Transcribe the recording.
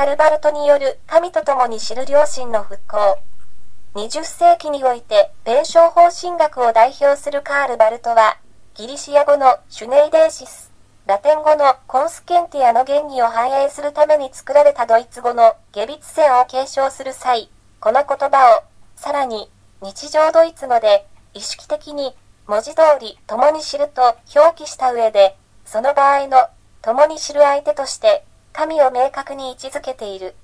カルバルトによる神と共に知る良心の復興。20世紀において、弁証法神学を代表するカール・バルトは、ギリシア語のシュネイデーシス、ラテン語のコンスケンティアの原理を反映するために作られたドイツ語のゲビツ線を継承する際、この言葉を、さらに、日常ドイツ語で、意識的に、文字通り、共に知ると表記した上で、その場合の、共に知る相手として、神を明確に位置づけている。